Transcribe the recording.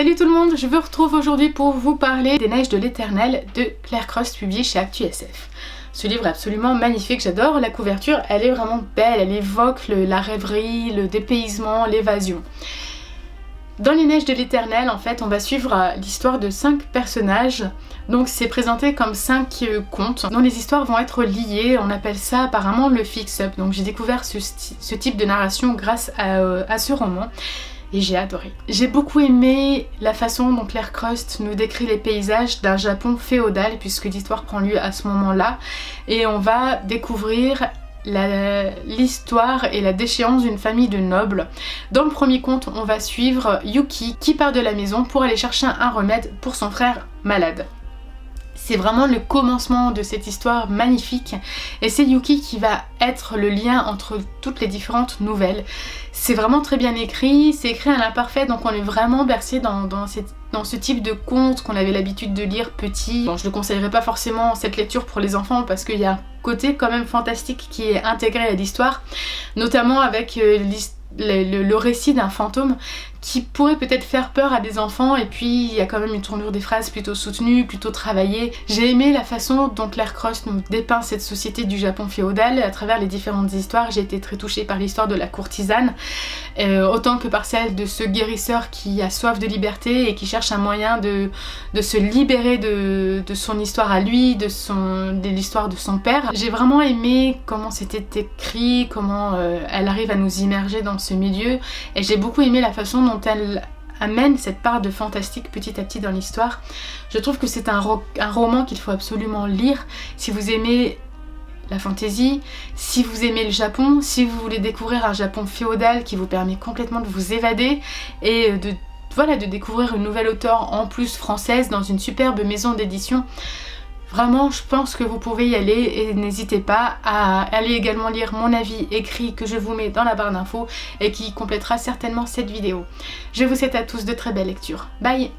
Salut tout le monde, je vous retrouve aujourd'hui pour vous parler des Neiges de l'éternel de Claire Cross publié chez ActuSF. Ce livre est absolument magnifique, j'adore la couverture, elle est vraiment belle, elle évoque la rêverie, le dépaysement, l'évasion. Dans les Neiges de l'éternel, en fait, on va suivre euh, l'histoire de cinq personnages. Donc c'est présenté comme cinq euh, contes dont les histoires vont être liées. On appelle ça apparemment le fix-up. Donc j'ai découvert ce, type de narration grâce euh, à ce roman et j'ai adoré. J'ai beaucoup aimé la façon dont Claire Crust nous décrit les paysages d'un Japon féodal puisque l'histoire prend lieu à ce moment-là et on va découvrir l'histoire et la déchéance d'une famille de nobles. Dans le premier conte, on va suivre Yuki qui part de la maison pour aller chercher un remède pour son frère malade. C'est vraiment le commencement de cette histoire magnifique et c'est Yuki qui va être le lien entre toutes les différentes nouvelles. C'est vraiment très bien écrit, c'est écrit à l'imparfait donc on est vraiment bercé dans, ce type de conte qu'on avait l'habitude de lire petit. Je ne conseillerais pas forcément cette lecture pour les enfants parce qu'il y a un côté quand même fantastique qui est intégré à l'histoire, notamment avec euh, le, récit d'un fantôme qui pourrait peut-être faire peur à des enfants et puis il y a quand même une tournure des phrases plutôt soutenue, plutôt travaillée. J'ai aimé la façon dont Claire Cross nous dépeint cette société du Japon féodal à travers les différentes histoires. J'ai été très touchée par l'histoire de la courtisane, euh, autant que par celle de ce guérisseur qui a soif de liberté et qui cherche un moyen de, de se libérer de, de, son histoire à lui, de, de l'histoire de son père. J'ai vraiment aimé comment c'était écrit, comment euh, elle arrive à nous immerger dans ce milieu et j'ai beaucoup aimé la façon dont elle amène cette part de fantastique petit à petit dans l'histoire. Je trouve que c'est un, un, roman qu'il faut absolument lire si vous aimez la fantaisie, si vous aimez le Japon, si vous voulez découvrir un Japon féodal qui vous permet complètement de vous évader et de, voilà, de découvrir une nouvelle auteure en plus française dans une superbe maison d'édition. Vraiment, je pense que vous pouvez y aller et n'hésitez pas à aller également lire mon avis écrit que je vous mets dans la barre d'infos et qui complétera certainement cette vidéo. Je vous souhaite à tous de très belles lectures. Bye